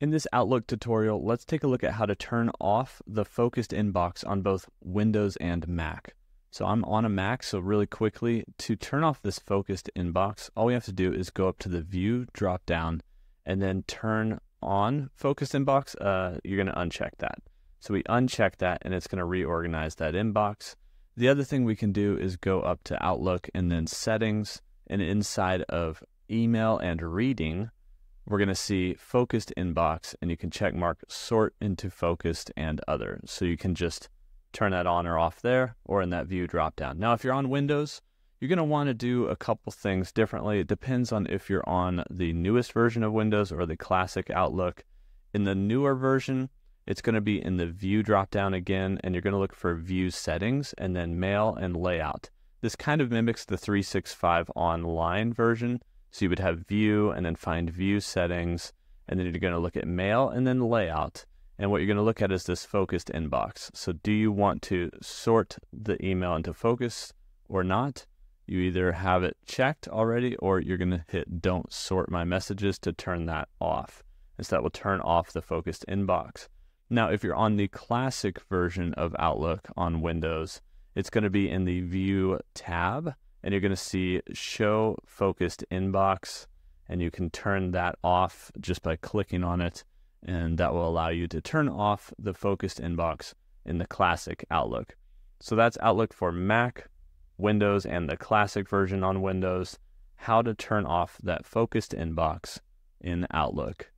In this Outlook tutorial, let's take a look at how to turn off the focused inbox on both Windows and Mac. So I'm on a Mac, so really quickly, to turn off this focused inbox, all we have to do is go up to the View drop down and then turn on focused inbox. Uh, you're going to uncheck that. So we uncheck that and it's going to reorganize that inbox. The other thing we can do is go up to Outlook and then Settings, and inside of Email and Reading, we're going to see Focused Inbox, and you can check mark Sort into Focused and Other. So you can just turn that on or off there or in that View dropdown. Now, if you're on Windows, you're going to want to do a couple things differently. It depends on if you're on the newest version of Windows or the classic Outlook. In the newer version, it's going to be in the view dropdown again, and you're going to look for view settings and then mail and layout. This kind of mimics the 365 online version. So you would have view and then find view settings, and then you're going to look at mail and then layout. And what you're going to look at is this focused inbox. So do you want to sort the email into focus or not? You either have it checked already or you're going to hit don't sort my messages to turn that off. And so that will turn off the focused inbox. Now, if you're on the classic version of Outlook on Windows, it's going to be in the View tab, and you're going to see Show Focused Inbox, and you can turn that off just by clicking on it, and that will allow you to turn off the focused inbox in the classic Outlook. So that's Outlook for Mac, Windows, and the classic version on Windows. How to turn off that focused inbox in Outlook.